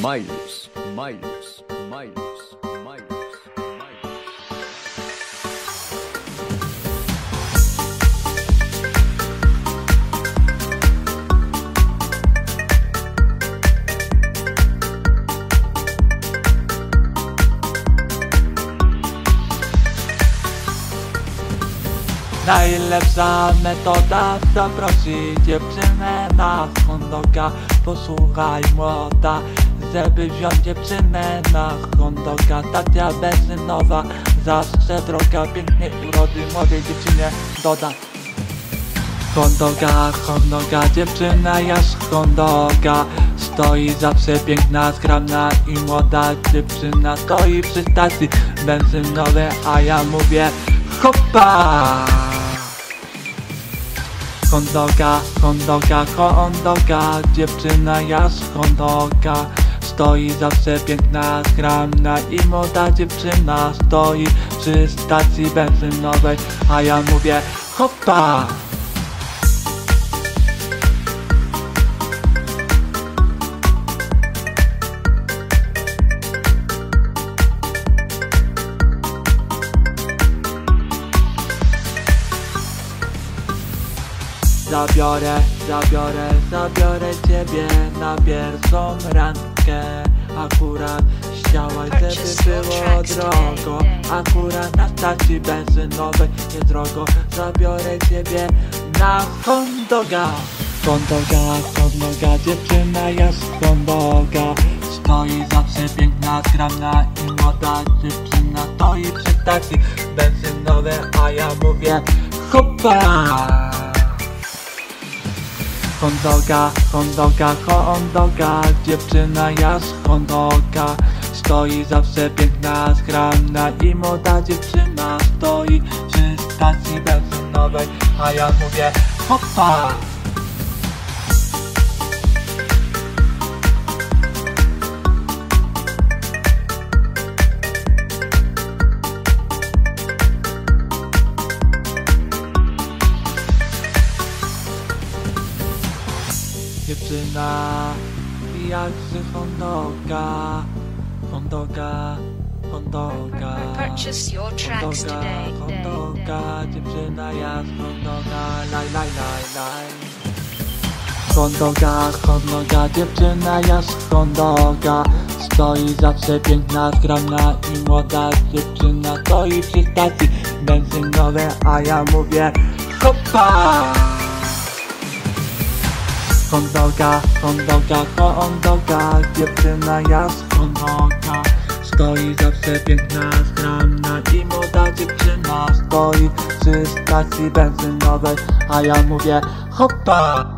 Miles, Miles, Miles, Najlepsza metoda zaprosić dziewczynę na hondoga Posłuchaj młoda, żeby wziąć dziewczynę na hondoga Stacja benzynowa, zawsze droga Pięknej urody młodej dziewczynie doda. Hondoga, hondoga, dziewczyna jest hondoga Stoi zawsze piękna, skromna i młoda dziewczyna. Stoi przy stacji benzynowej, a ja mówię Hopa! Hondoga, hondoga, hondoga Dziewczyna jest hondoga Stoi zawsze piękna, skromna i młoda dziewczyna Stoi przy stacji benzynowej, a ja mówię hopa! Zabiorę, zabiorę, zabiorę ciebie na pierwszą randkę. Akurat chciałaś, żeby było drogo. Akurat na stacji benzynowej jest drogo Zabiorę ciebie na hondoga. Hondoga, hondoga, dziewczyna jest hondoga. Stoi zawsze piękna, skromna i młoda dziewczyna. Stoi przy stacji benzynowej, a ja mówię hopa! Hondoga, hondoga, hondoga Dziewczyna jest hondoga Stoi zawsze piękna, skromna i młoda dziewczyna Stoi przy stacji benzynowej, a ja mówię hopa! Dziewczyna. Jak z hondoga Hondoga, hondoga. Purchase your tracks Hondoga, today. hondoga Dziewczyna jak hondoga. Laj, laj, laj, laj. Hondoga, hondoga Dziewczyna jest hondoga. Stoi zawsze piękna, skromna i młoda dziewczyna. Stoi przy stacji benzynowej, a ja mówię hopa! Hondoga, hondoga, hondoga Dziewczyna jest hondoga Stoi zawsze piękna, skromna i młoda dziewczyna Stoi przy stacji benzynowej A ja mówię hopa!